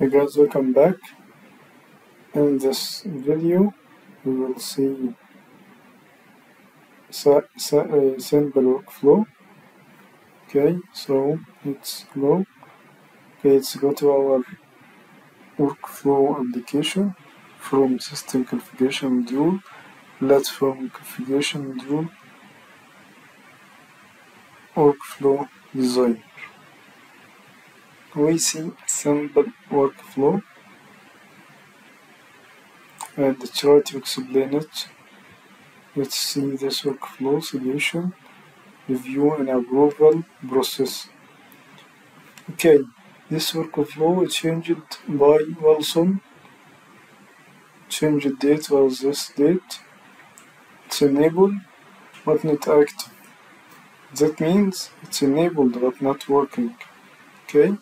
Hey guys, welcome back. In this video, we will see sa- uh, simple workflow. Okay, so let's go. Okay, let's go to our workflow application from system configuration module, platform configuration module, workflow design. We see simple workflow and try to explain it. Let's see this workflow solution, review and approval process. Okay, this workflow is changed by Wilson. Change the date was this date. It's enabled but not active. That means it's enabled but not working. Okay,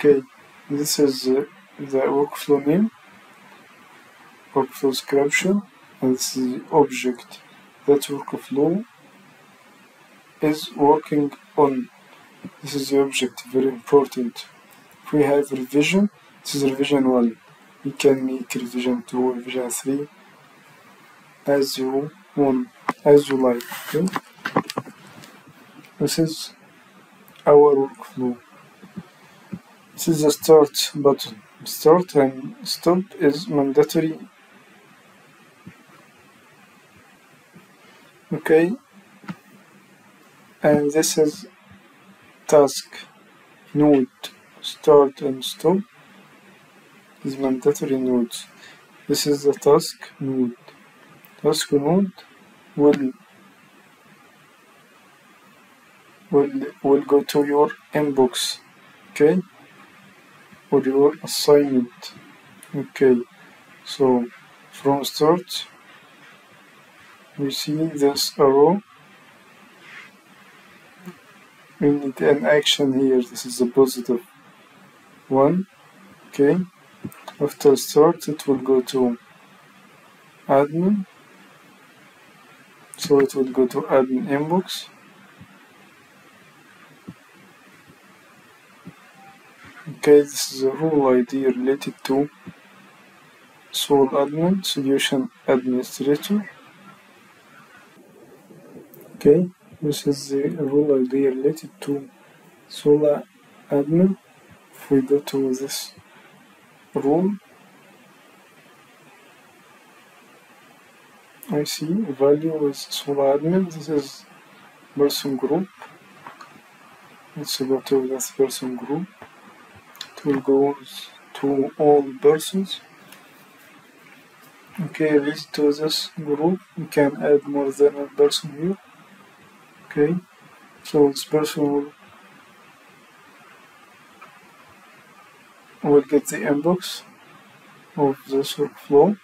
okay, this is uh, the workflow name, workflow description, and this is the object that workflow is working on. This is the object, very important. If we have revision, this is revision 1. We can make revision 2, revision 3, as you want, as you like. Okay? This is our workflow. This is the start button. Start and stop is mandatory. Okay, and this is task node start and stop is mandatory nodes. This is the task node. Task node will will will go to your inbox. Okay, or your assignment. Okay, so from start we see this arrow. We need an action here. This is a positive one. Okay after start it will go to admin. So it will go to admin inbox okay this is a rule id related to sole admin solution administrator okay this is the rule ID related to Solar admin. If we go to this rule, I see value is Solar admin. This is person group. Let's go to this person group. Will go to all persons. Okay, lead to this group. We can add more than one person here. Okay, so this person will, will get the inbox of this workflow,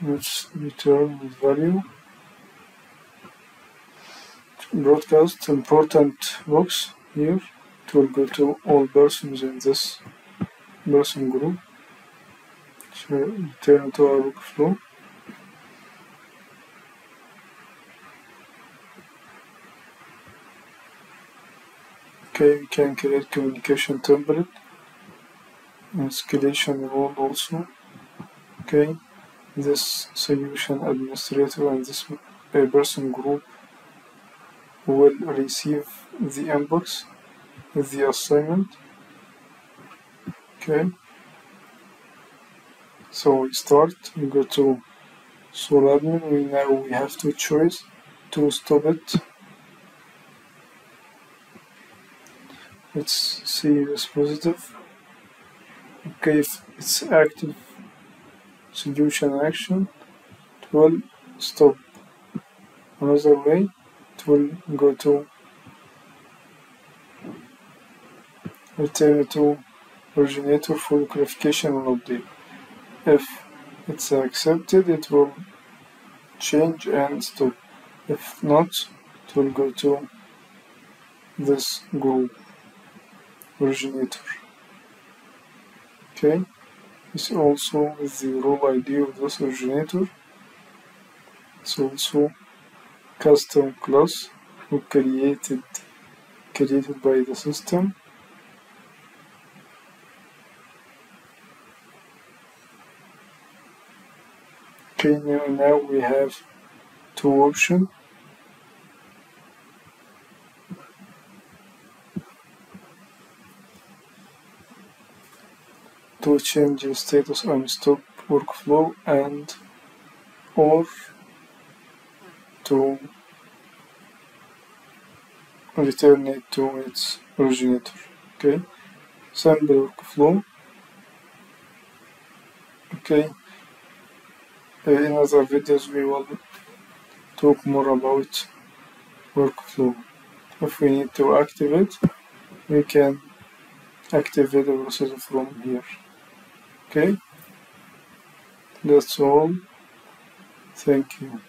which return with value. Broadcast important box here. It will go to all persons in this person group. So return to our workflow. Okay, we can create communication template, escalation role also. Okay, this solution administrator and this person group will receive the inbox with the assignment. Okay, so we start, we go to Soul admin, we now we have to choose to stop it. Let's see this positive. Okay if it's active solution action it will stop. Another way it will go to return to originator for clarification and update if it's accepted it will change and stop if not it will go to this group originator. Okay, this also the role ID of this originator. It's also custom class created created by the system. Okay now, now we have two options. To change the status on stop workflow and or to return it to its originator okay? Sample workflow okay in other videos we will talk more about workflow. If we need to activate we can activate the process from here. Okay? That's all. Thank you